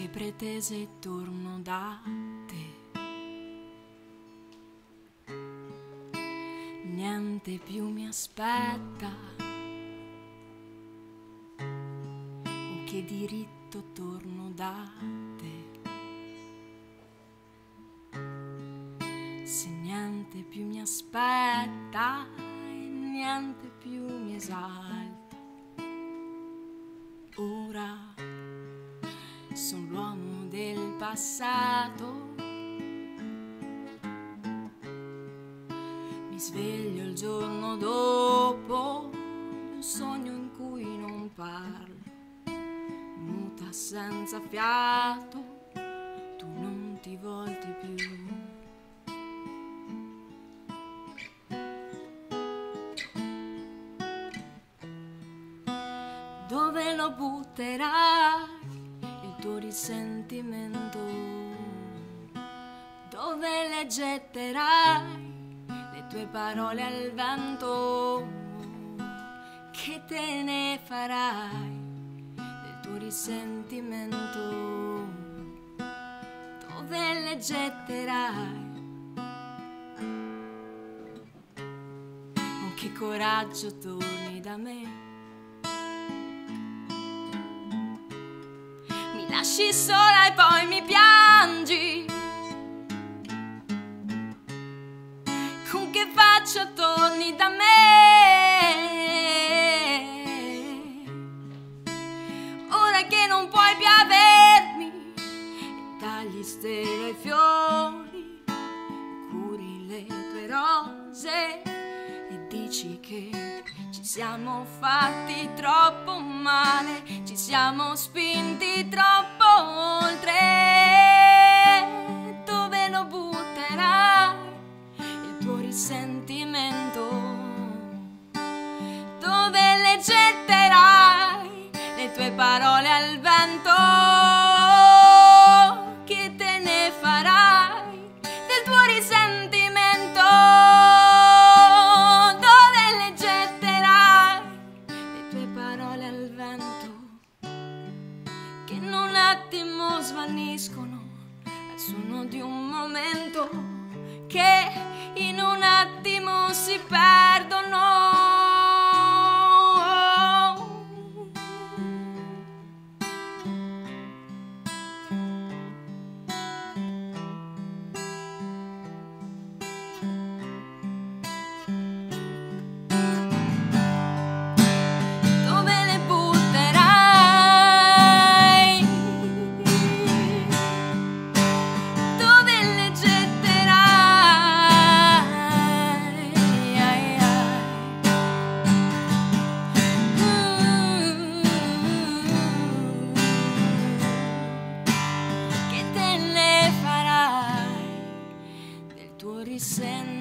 che pretese torno da te. Niente più mi aspetta. Con che diritto torno da te. Se niente più mi aspetta e niente più mi esalta. Ora sono l'uomo del passato. Mi sveglio il giorno dopo, un sogno in cui non parlo, muta senza fiato, tu non ti volti più. Dove lo butterai? Tuo risentimento, dove le getterai le tue parole al vento, che te ne farai del tuo risentimento, dove le getterai. Con che coraggio torni da me? Lasci sola e poi mi piangi. Con che faccia torni da me? Ora che non puoi più avermi, e tagli stelle ai fiori, curi le tue rose e dici che ci siamo fatti troppo male, ci siamo spinti troppo oltre. Dove lo butterai il tuo risentimento? Dove le getterai le tue parole al vento? Svaniscono al suono di un momento che in un attimo si perdono. send